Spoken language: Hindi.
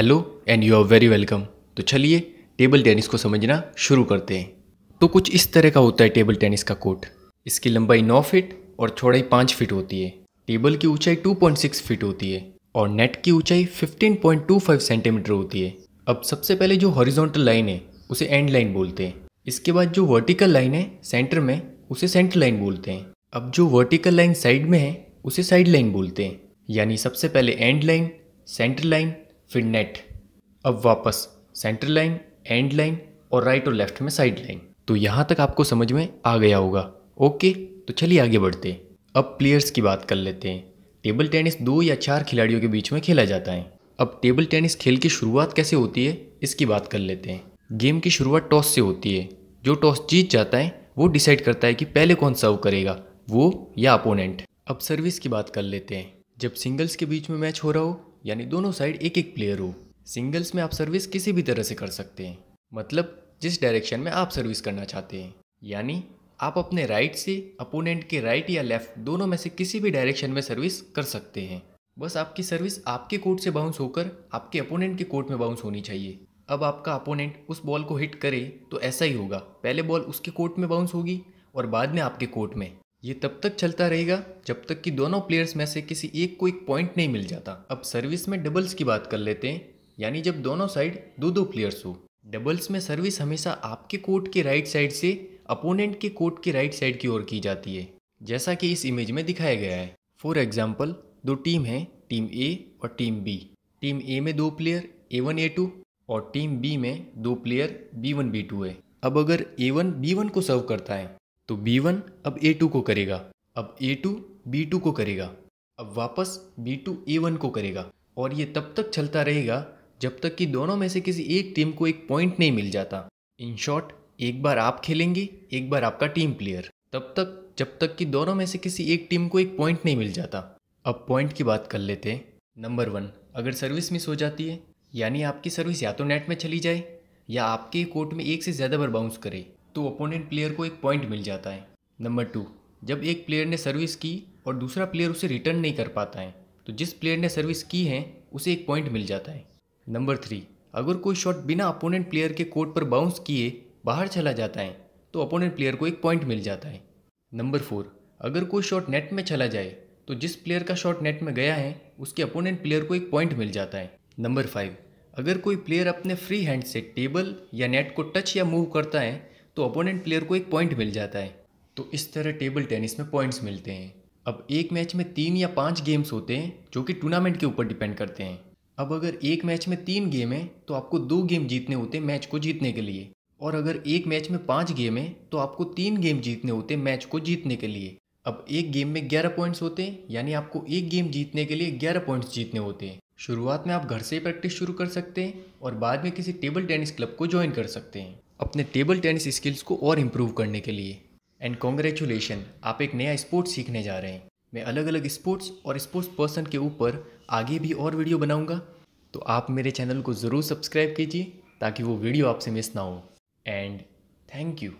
Hello and you are very welcome. तो चलिए, टेबल टेनिस को समझना शुरू करते हैं। तो कुछ इस तरह का होता है टेबल टेनिस का कोर्ट। इसकी लंबाई 9 फीट और चौड़ाई 5 फीट होती है। टेबल की ऊंचाई 2.6 फीट होती है और नेट की ऊंचाई 15.25 सेंटीमीटर होती है। अब सबसे पहले जो हॉरिजॉन्टल लाइन है, उसे एंड लाइन बोलते हैं। इसके बाद जो वर्टिकल लाइन है, सेंटर में, उसे सेंटर लाइन बोलते हैं। अब जो वर्टिकल लाइन साइड में है, उसे साइड लाइन बोलते हैं। यानी सबसे पहले एंड लाइन, सेंटर लाइन फिर नेट अब वापस सेंटर लाइन एंड लाइन और राइट और लेफ़्ट में साइड लाइन तो यहाँ तक आपको समझ में आ गया होगा। ओके तो चलिए आगे बढ़ते अब प्लेयर्स की बात कर लेते हैं। टेबल टेनिस दो या चार खिलाड़ियों के बीच में खेला जाता है। अब टेबल टेनिस खेल की शुरुआत कैसे होती है, इसकी बात कर लेते हैं। गेम की शुरुआत टॉस से होती है। जो टॉस जीत जाता है, वो डिसाइड करता है कि पहले कौन सर्व करेगा, वो या अपोनेंट अब सर्विस की बात कर लेते हैं। जब सिंगल्स के बीच में मैच हो रहा हो यानी दोनों साइड एक एक प्लेयर हो। सिंगल्स में आप सर्विस किसी भी तरह से कर सकते हैं। मतलब जिस डायरेक्शन में आप सर्विस करना चाहते हैं। यानी, आप अपने राइट से अपोनेंट के राइट या लेफ़्ट दोनों में से किसी भी डायरेक्शन में सर्विस कर सकते हैं। बस आपकी सर्विस आपके कोर्ट से बाउंस होकर, आपके अपोनेंट के कोर्ट में बाउंस होनी चाहिए। अब आपका अपोनेंट उस बॉल को हिट करे तो ऐसा ही होगा। पहले बॉल उसके कोर्ट में बाउंस होगी और बाद में आपके कोर्ट में। ये तब तक चलता रहेगा जब तक कि दोनों प्लेयर्स में से किसी एक को एक पॉइंट नहीं मिल जाता। अब सर्विस में डबल्स की बात कर लेते हैं, यानी जब दोनों साइड दो दो प्लेयर्स हो। डबल्स में सर्विस हमेशा आपके कोर्ट के राइट साइड से अपोनेंट के कोर्ट के राइट साइड की ओर की जाती है, जैसा कि इस इमेज में दिखाया गया है। फॉर एग्ज़ाम्पल दो टीम हैं टीम ए और टीम बी टीम ए में दो player A one A two और टीम बी में दो player B one B two है। अब अगर ए वन बी वन को सर्व करता है तो बी वन अब ए टू को करेगा। अब ए टू बी टू को करेगा। अब वापस बी टू ए वन को करेगा। और ये तब तक चलता रहेगा जब तक कि दोनों में से किसी एक टीम को एक पॉइंट नहीं मिल जाता। इन शॉर्ट एक बार आप खेलेंगे, एक बार आपका टीम प्लेयर तब तक, जब तक कि दोनों में से किसी एक टीम को एक पॉइंट नहीं मिल जाता। अब पॉइंट की बात कर लेते हैं। नंबर वन अगर सर्विस मिस हो जाती है, यानी आपकी सर्विस या तो नेट में चली जाए, या आपके कोर्ट में एक से ज़्यादा बार बाउंस करे। तो ओपोनेंट प्लेयर को एक पॉइंट मिल जाता है। नंबर टू जब एक प्लेयर ने सर्विस की और दूसरा प्लेयर उसे रिटर्न नहीं कर पाता है तो जिस प्लेयर ने सर्विस की है, उसे एक पॉइंट मिल जाता है। नंबर थ्री अगर कोई शॉट बिना अपोनेंट प्लेयर के कोर्ट पर बाउंस किए बाहर चला जाता है तो अपोनेंट प्लेयर को एक पॉइंट मिल जाता है। नंबर फोर अगर कोई शॉट नेट में चला जाए तो जिस प्लेयर का शॉट नेट में गया है, उसके अपोनेंट प्लेयर को एक पॉइंट मिल जाता है। नंबर फाइव अगर कोई प्लेयर अपने फ्री हैंड से टेबल या नेट को टच या मूव करता है तो अपोनेंट प्लेयर को एक पॉइंट मिल जाता है। तो इस तरह टेबल टेनिस में पॉइंट्स मिलते हैं। अब एक मैच में तीन या पाँच गेम्स होते हैं, जो कि टूर्नामेंट के ऊपर डिपेंड करते हैं। अब अगर एक मैच में तीन गेम है तो आपको दो गेम जीतने होते हैं मैच को जीतने के लिए। और अगर एक मैच में पाँच गेम है तो आपको तीन गेम जीतने होते हैं मैच को जीतने के लिए। अब एक गेम में ग्यारह पॉइंट्स होते हैं, यानी आपको एक गेम जीतने के लिए ग्यारह पॉइंट्स जीतने होते हैं। शुरुआत में आप घर से ही प्रैक्टिस शुरू कर सकते हैं और बाद में किसी टेबल टेनिस क्लब को ज्वाइन कर सकते हैं। अपने टेबल टेनिस स्किल्स को और इम्प्रूव करने के लिए। एंड कॉन्ग्रेचुलेशन आप एक नया स्पोर्ट्स सीखने जा रहे हैं। मैं अलग अलग स्पोर्ट्स और स्पोर्ट्स पर्सन के ऊपर आगे भी और वीडियो बनाऊँगा। तो आप मेरे चैनल को ज़रूर सब्सक्राइब कीजिए ताकि वो वीडियो आपसे मिस ना हो। And thank you